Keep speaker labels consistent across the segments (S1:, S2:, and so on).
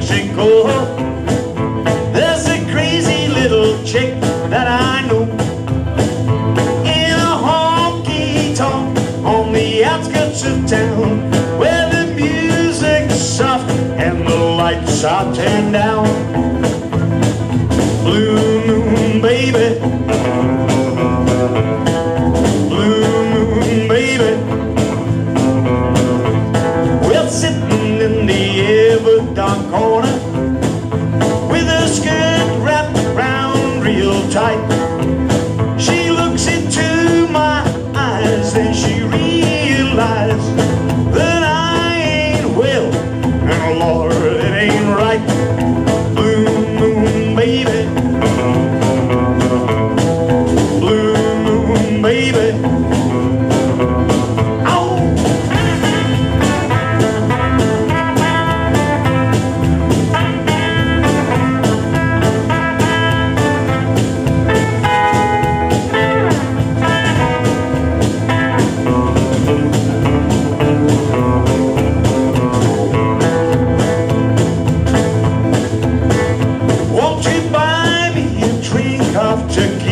S1: sinkhole There's a crazy little chick that I know. In a honky tonk on the outskirts of town Where the music's soft and the lights are turned down. done cold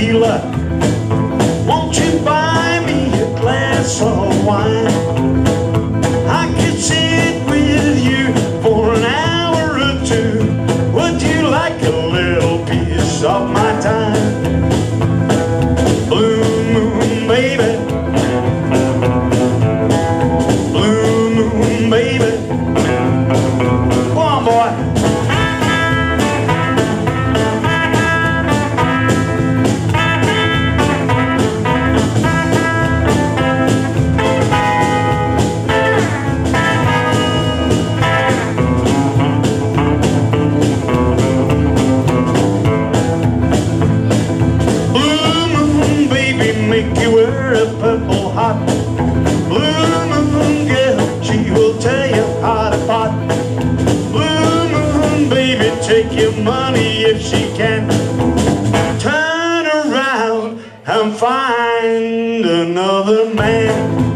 S1: tequila. if she can turn around and find another man.